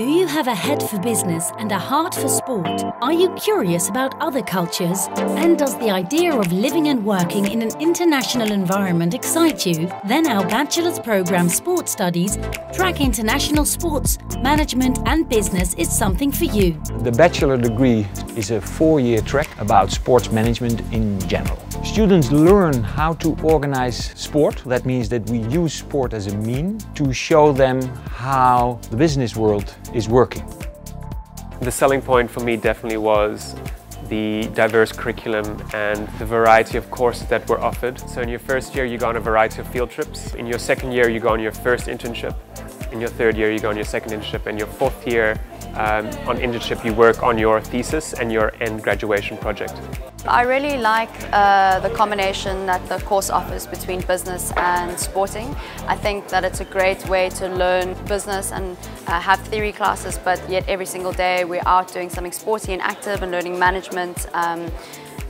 Do you have a head for business and a heart for sport? Are you curious about other cultures? And does the idea of living and working in an international environment excite you? Then our bachelor's program Sport Studies, Track International Sports, Management and Business is something for you. The bachelor degree is a four-year track about sports management in general. Students learn how to organize sport. That means that we use sport as a mean to show them how the business world is working. The selling point for me definitely was the diverse curriculum and the variety of courses that were offered. So in your first year you go on a variety of field trips. In your second year you go on your first internship. In your third year you go on your second internship and your fourth year um, on internship you work on your thesis and your end graduation project. I really like uh, the combination that the course offers between business and sporting. I think that it's a great way to learn business and uh, have theory classes, but yet every single day we're out doing something sporty and active and learning management um,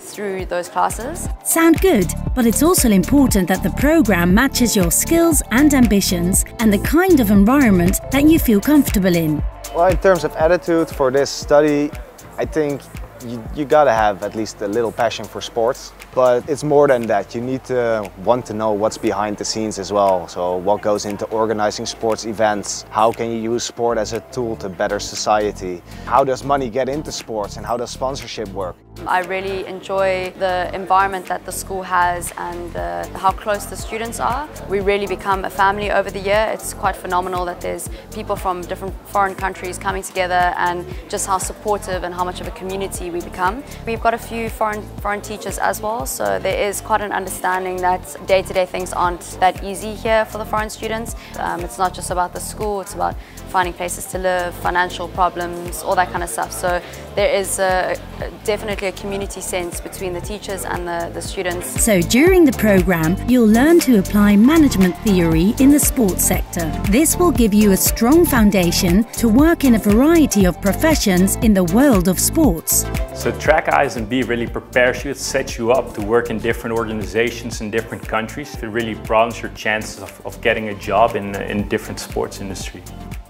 through those classes. Sound good, but it's also important that the program matches your skills and ambitions and the kind of environment that you feel comfortable in. Well, in terms of attitude for this study, I think you, you gotta have at least a little passion for sports. But it's more than that. You need to want to know what's behind the scenes as well. So what goes into organizing sports events? How can you use sport as a tool to better society? How does money get into sports and how does sponsorship work? I really enjoy the environment that the school has and uh, how close the students are. We really become a family over the year. It's quite phenomenal that there's people from different foreign countries coming together and just how supportive and how much of a community we become. We've got a few foreign, foreign teachers as well, so there is quite an understanding that day-to-day -day things aren't that easy here for the foreign students. Um, it's not just about the school, it's about finding places to live, financial problems, all that kind of stuff. So there is a, definitely a community sense between the teachers and the, the students. So during the program, you'll learn to apply management theory in the sports sector. This will give you a strong foundation to work in a variety of professions in the world of sports. So Track ISMB really prepares you, it sets you up to work in different organizations in different countries It really broadens your chances of, of getting a job in, in different sports industry.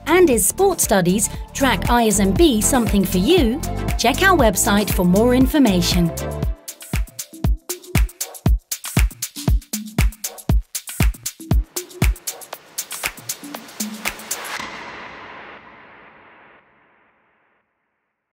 And is sports Studies Track ISMB something for you? Check our website for more information.